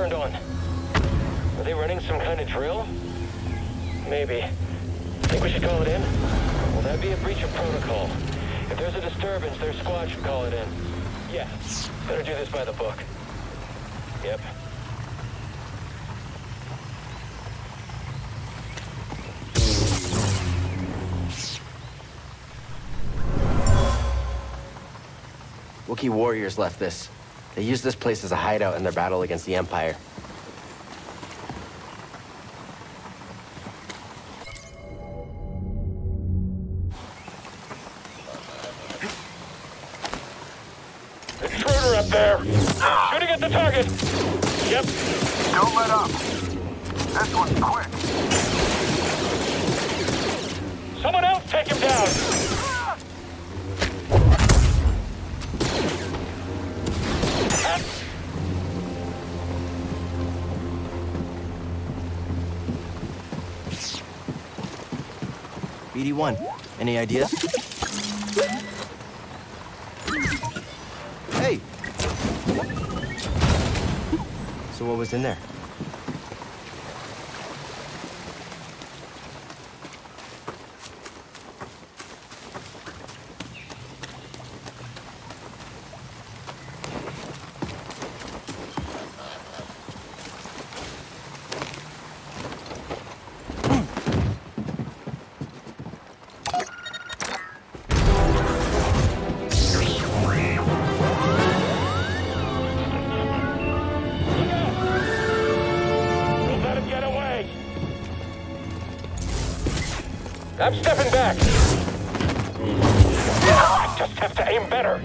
turned on. Are they running some kind of drill? Maybe. Think we should call it in? Will that be a breach of protocol? If there's a disturbance, their squad should call it in. Yeah. Better do this by the book. Yep. Wookiee warriors left this. They used this place as a hideout in their battle against the Empire. Intruder up there! Shooting at the target! Yep. Don't let up. This one's quick. Someone else take him down! BD-1, any ideas? Hey! So what was in there? I'm stepping back! I just have to aim better!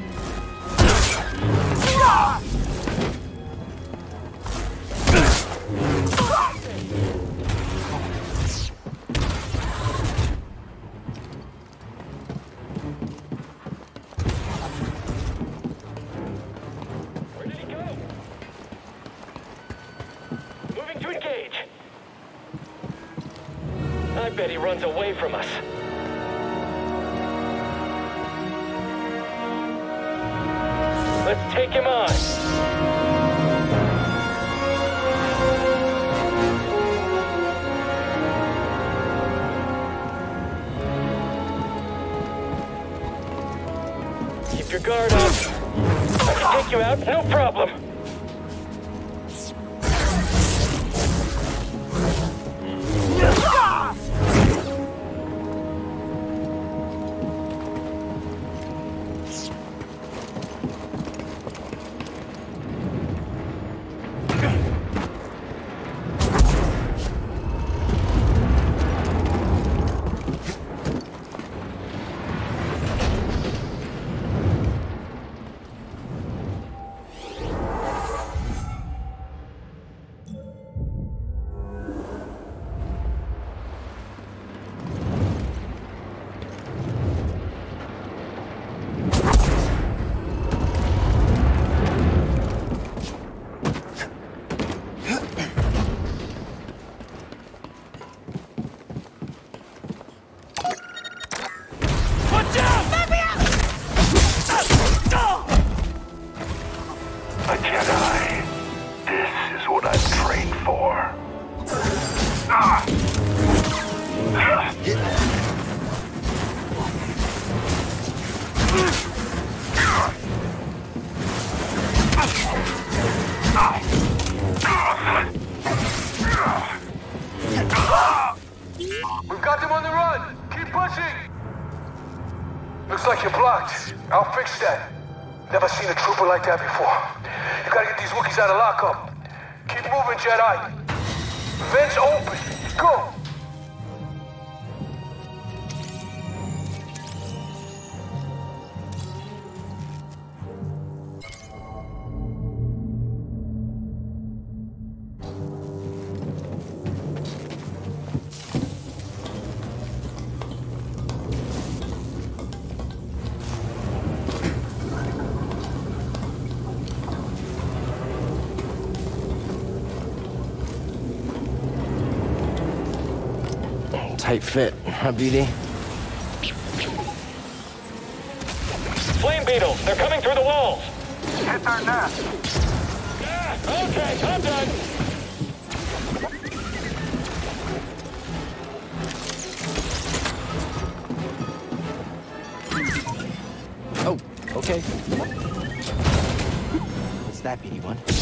Take you out, no problem. Tight fit, huh, BD? Flame beetles, they're coming through the walls. Hit their nest. Ah, Okay, I'm done. Oh, okay. What's that, BD1?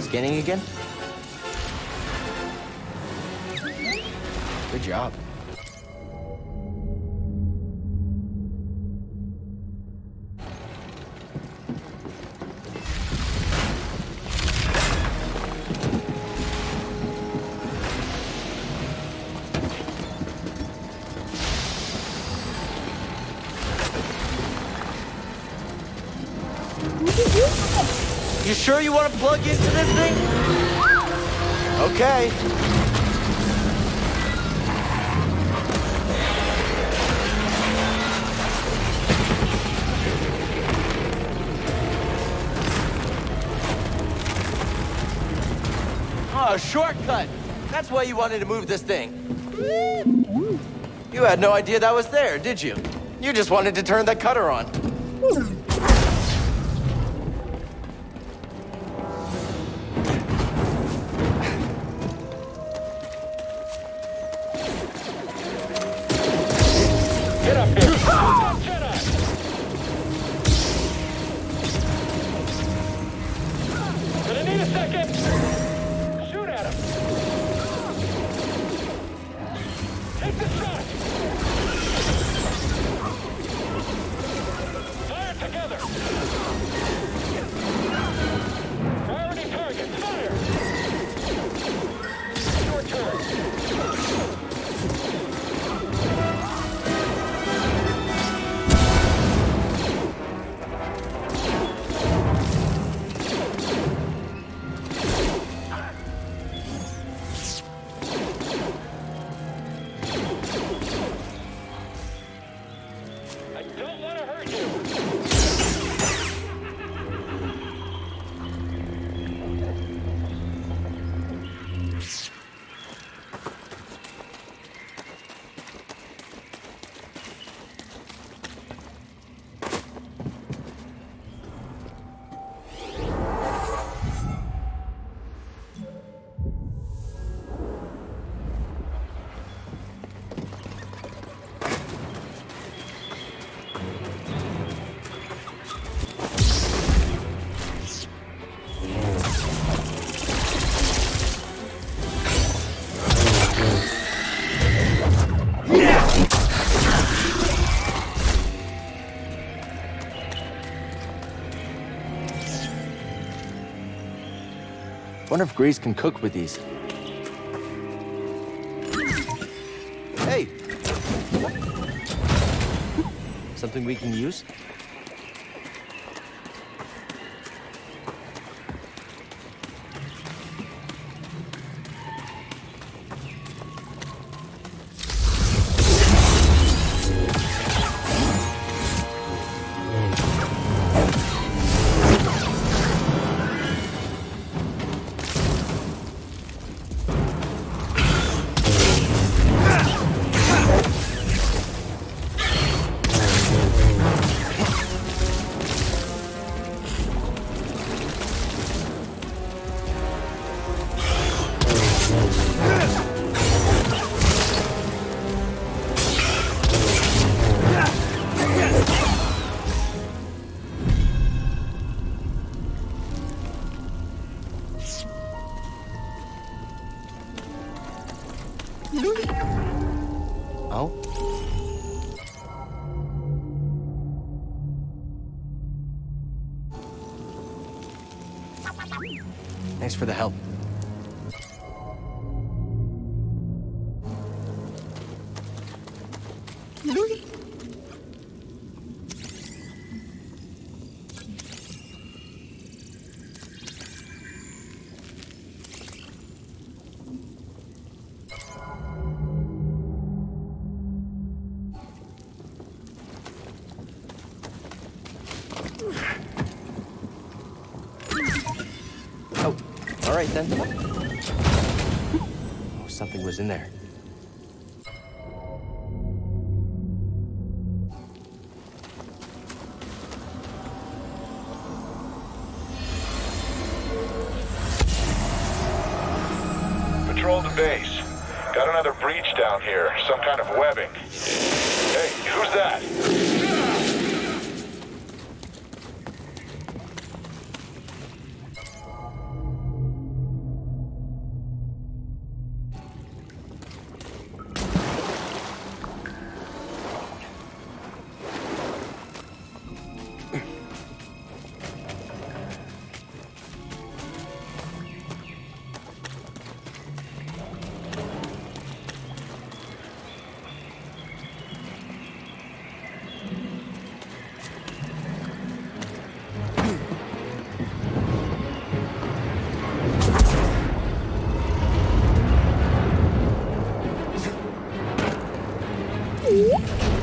Scanning again? Good job. Plug into this thing? Okay. Oh, a shortcut. That's why you wanted to move this thing. You had no idea that was there, did you? You just wanted to turn that cutter on. Wonder if Greez can cook with these. Hey! Something we can use? For the help. Right, then. Oh, something was in there. Patrol the base. Got another breach down here. Some kind of webbing. Hey, who's that? Ooh.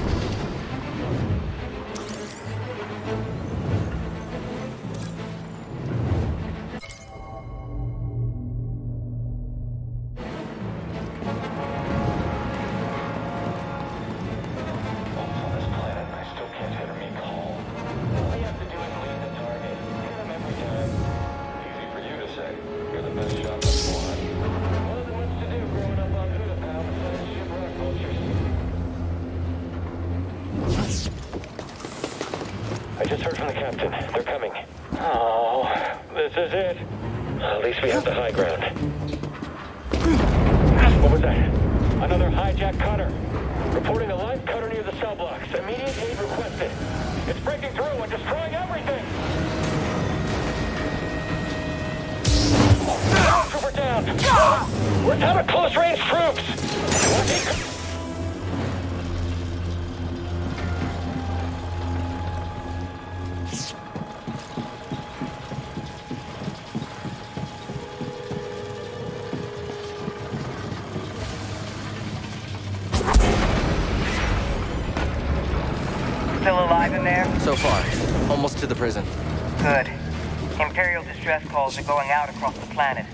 Calls are going out across the planet.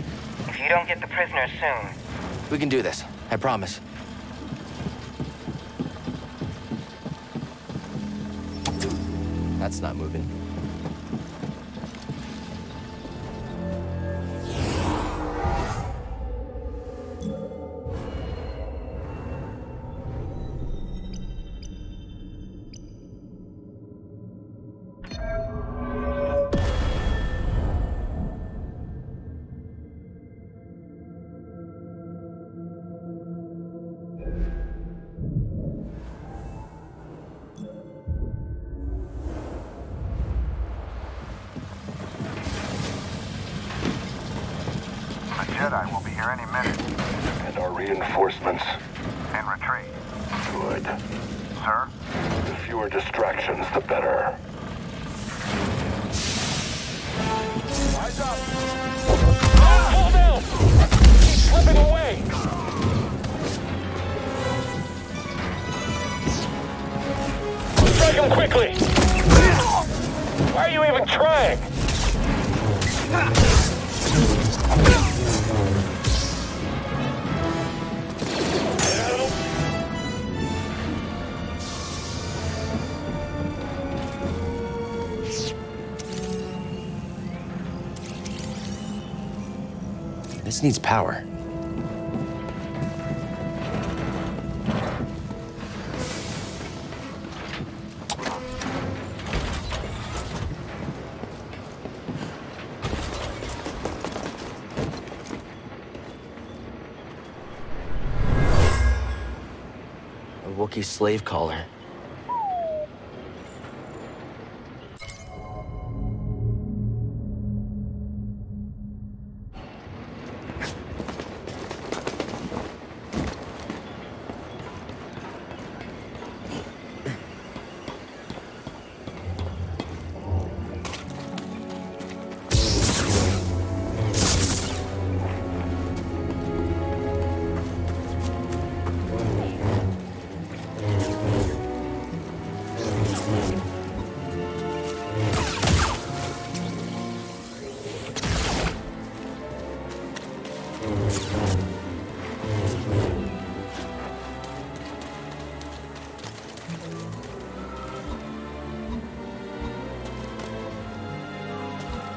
If you don't get the prisoners soon, We can do this. I promise. That's not moving. Jedi will be here any minute. And our reinforcements. In retreat. Good. Sir? The fewer distractions, the better. Fall down! He's slipping away! Strike him quickly! Why are you even trying? This needs power. A Wookiee slave caller.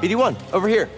BD1, over here.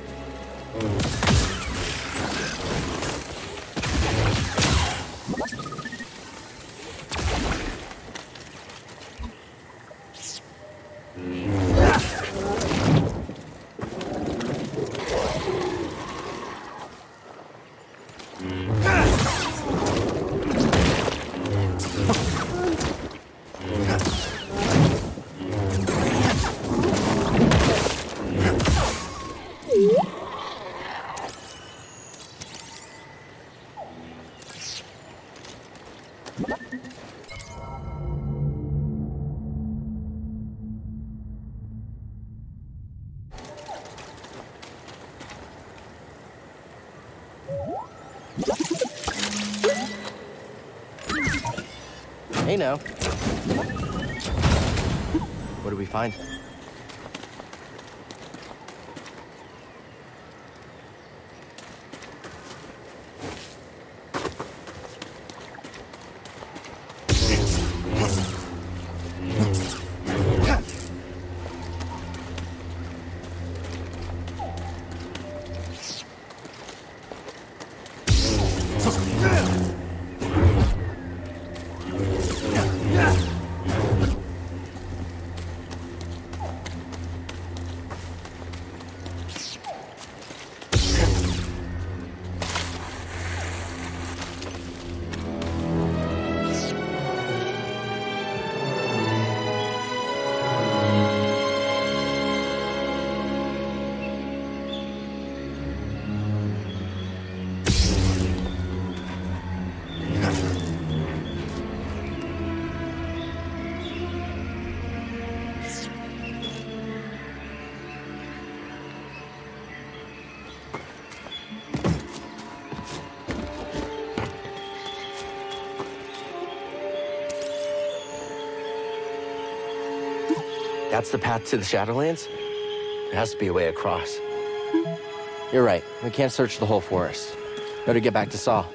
Hey now. What do we find? That's the path to the Shadowlands? There has to be a way across. You're right. We can't search the whole forest. Better get back to Saw.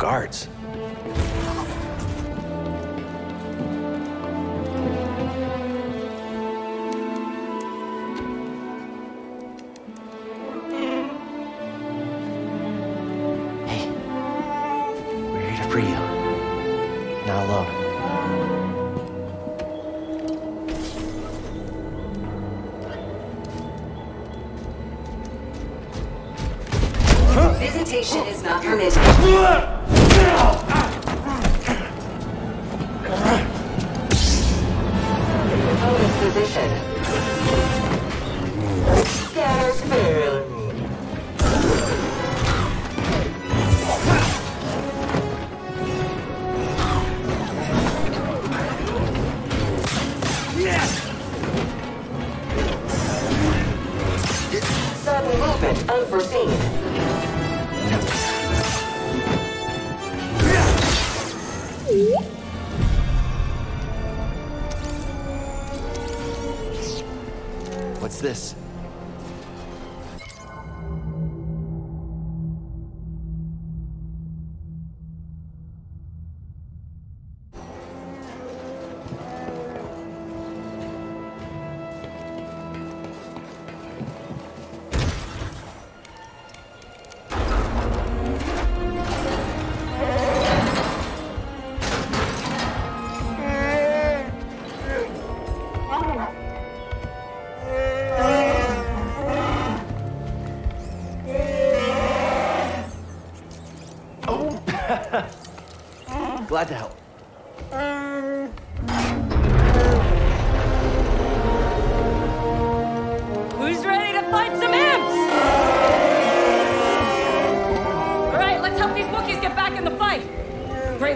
Guards.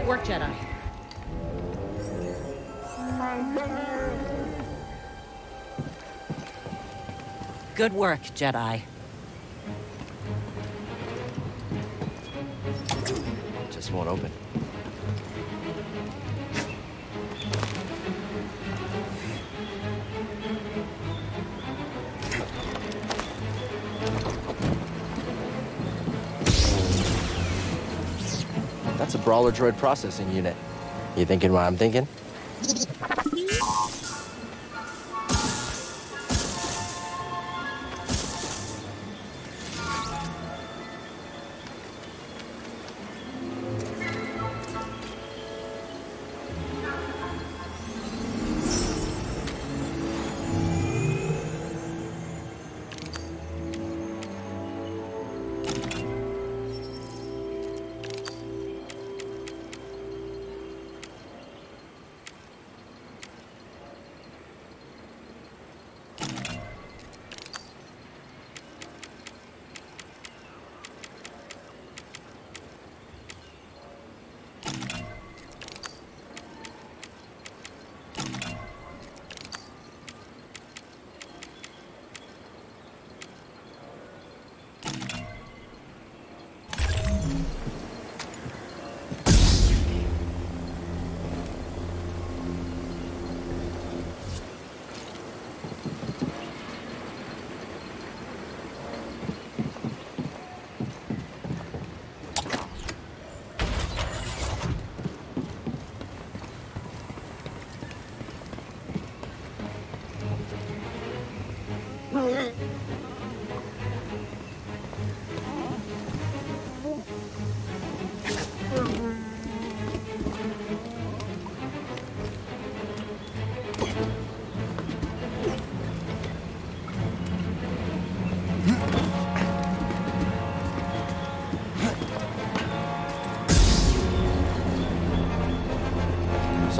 Great work, Jedi. Good work, Jedi. Just won't open. That's a brawler droid processing unit. You thinking what I'm thinking?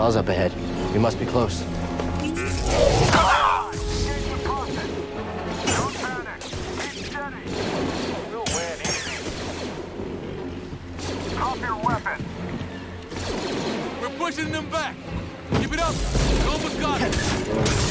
Saw's up ahead. We must be close. Pushing them back. Keep it up. Almost got it.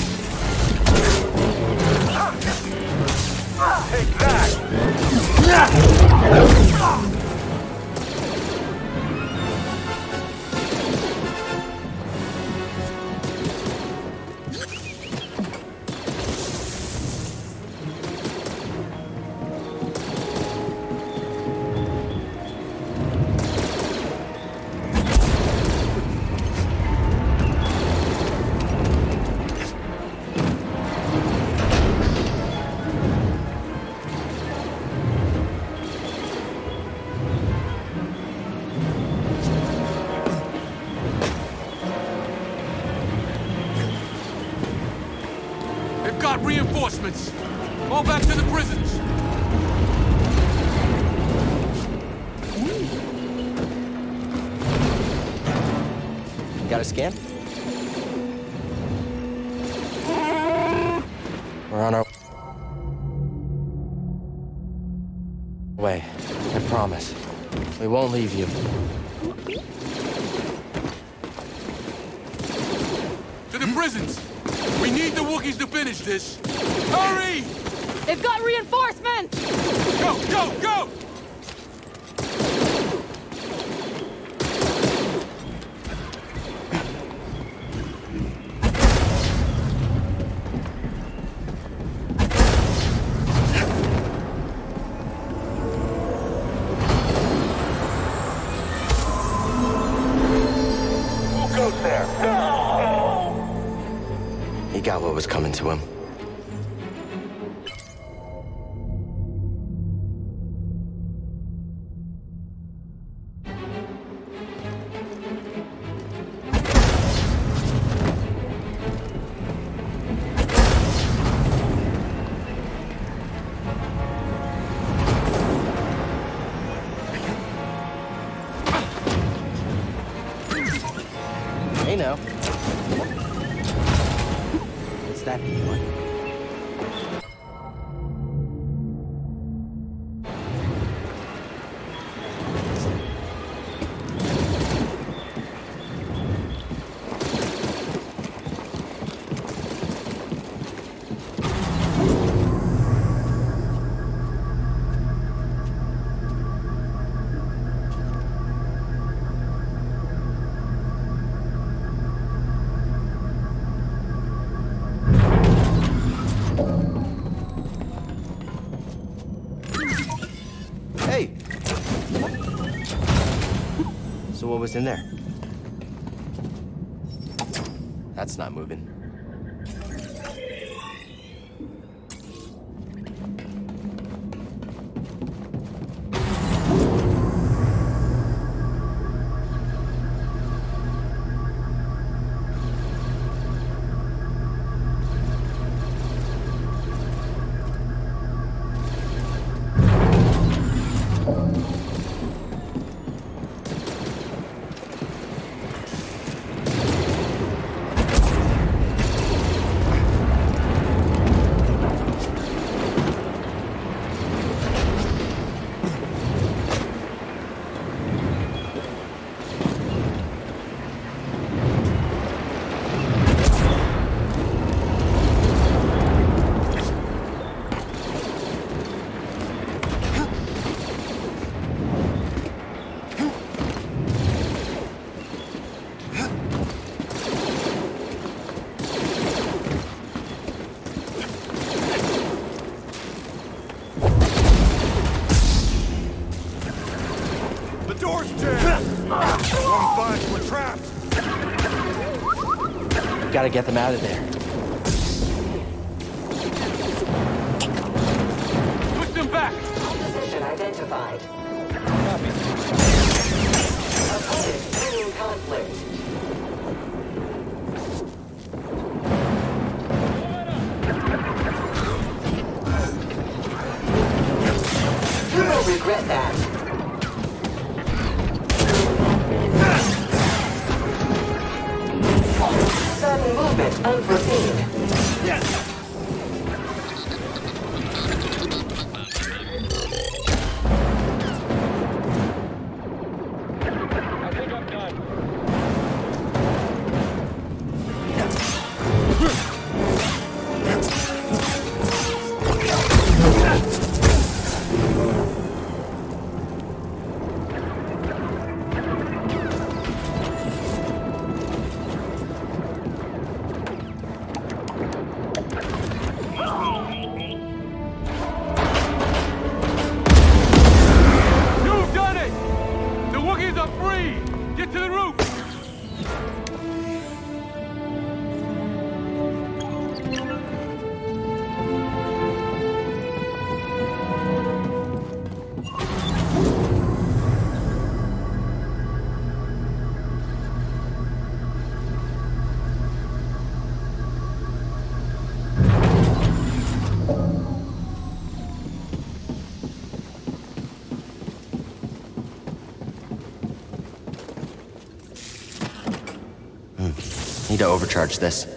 Scan? We're on our way. I promise. We won't leave you. To the prisons. We need the Wookiees to finish this. Hurry! They've got reinforcements! Go, go, go! They know. What's that? Was in there? Door's jammed! One flash, we're trapped! Gotta get them out of there. Push them back! Position identified. Opponent bringing conflict. You will regret that. Movement unforeseen. I overcharge this.